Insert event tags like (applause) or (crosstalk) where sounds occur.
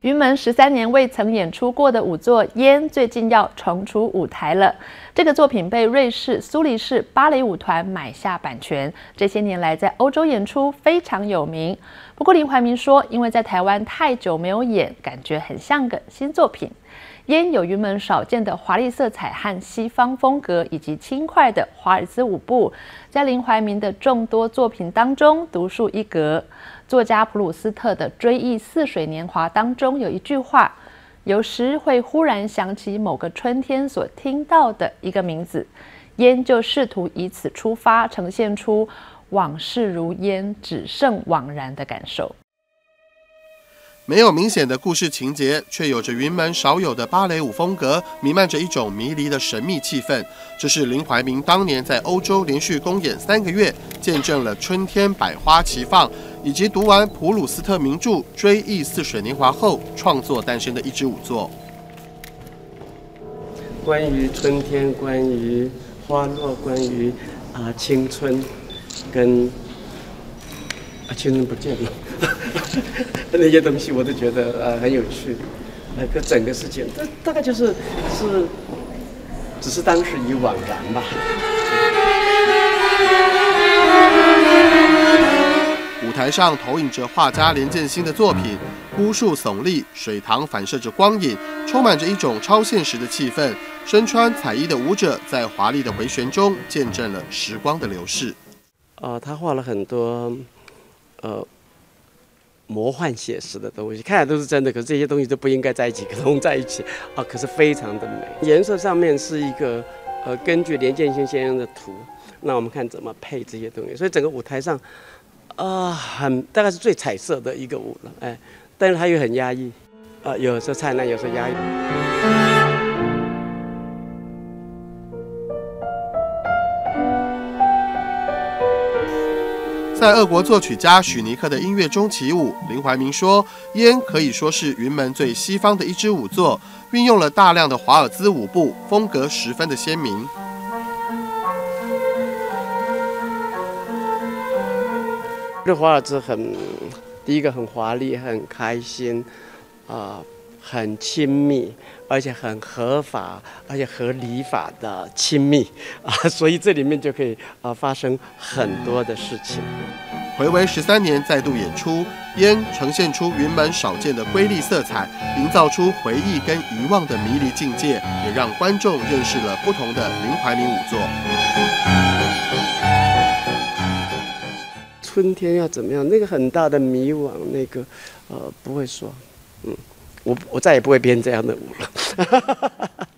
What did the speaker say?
云门十三年未曾演出过的舞作《烟》，最近要重出舞台了。这个作品被瑞士苏黎世芭蕾舞团买下版权，这些年来在欧洲演出非常有名。不过林怀民说，因为在台湾太久没有演，感觉很像个新作品。《烟》有云门少见的华丽色彩和西方风格，以及轻快的华尔兹舞步，在林怀民的众多作品当中独树一格。作家普鲁斯特的《追忆似水年华》当中有一句话，有时会忽然想起某个春天所听到的一个名字，烟就试图以此出发，呈现出往事如烟，只剩惘然的感受。没有明显的故事情节，却有着云门少有的芭蕾舞风格，弥漫着一种迷离的神秘气氛。这是林怀民当年在欧洲连续公演三个月，见证了春天百花齐放，以及读完普鲁斯特名著《追忆似水年华》后创作诞生的一支舞作。关于春天，关于花落，关于啊青春，跟啊青春不见了。(laughs) 那些东西我都觉得呃很有趣，那个整个事情，大大概就是是，只是当时已惘然吧。舞台上投影着画家连建新的作品，孤树耸立，水塘反射着光影，充满着一种超现实的气氛。身穿彩衣的舞者在华丽的回旋中，见证了时光的流逝。啊，他画了很多，呃。魔幻写实的东西，看来都是真的，可是这些东西都不应该在一起可能在一起 (laughs) 啊！可是非常的美，颜色上面是一个呃，根据连建新先生的图，那我们看怎么配这些东西。所以整个舞台上啊，很大概是最彩色的一个舞了，哎，但是它又很压抑啊，有时候灿烂，有时候压抑。在俄国作曲家许尼克的音乐中起舞，林怀民说：“烟可以说是云门最西方的一支舞作，运用了大量的华尔兹舞步，风格十分的鲜明。这华尔兹很，第一个很华丽，很开心，啊。”很亲密，而且很合法，而且合理法的亲密 (laughs) 啊，所以这里面就可以啊发生很多的事情。回违十三年再度演出，烟呈现出云门少见的瑰丽色彩，营造出回忆跟遗忘的迷离境界，也让观众认识了不同的林怀民舞作。春天要怎么样？那个很大的迷惘，那个呃不会说，嗯。我我再也不会编这样的舞了。